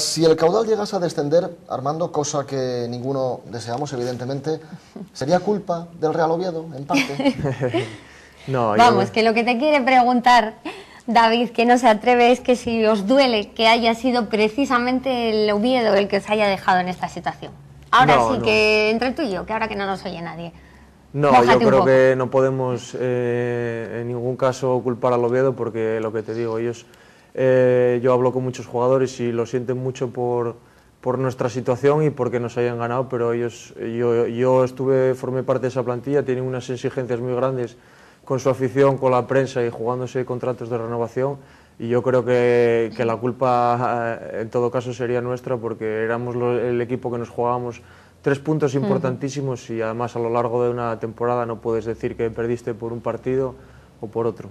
Si el caudal llegase a descender, Armando, cosa que ninguno deseamos, evidentemente, ¿sería culpa del Real Oviedo, en parte? no, Vamos, que lo que te quiere preguntar David, que no se atreve, es que si os duele que haya sido precisamente el Oviedo el que os haya dejado en esta situación. Ahora sí que entre tú y yo, que ahora que no nos oye nadie. No, yo creo que no podemos eh, en ningún caso culpar al Oviedo porque lo que te digo, ellos, eh, yo hablo con muchos jugadores y lo sienten mucho por, por nuestra situación y porque nos hayan ganado, pero ellos, yo, yo estuve, formé parte de esa plantilla, tienen unas exigencias muy grandes con su afición, con la prensa y jugándose contratos de renovación. Y yo creo que, que la culpa eh, en todo caso sería nuestra porque éramos el equipo que nos jugábamos tres puntos importantísimos y además a lo largo de una temporada no puedes decir que perdiste por un partido o por otro.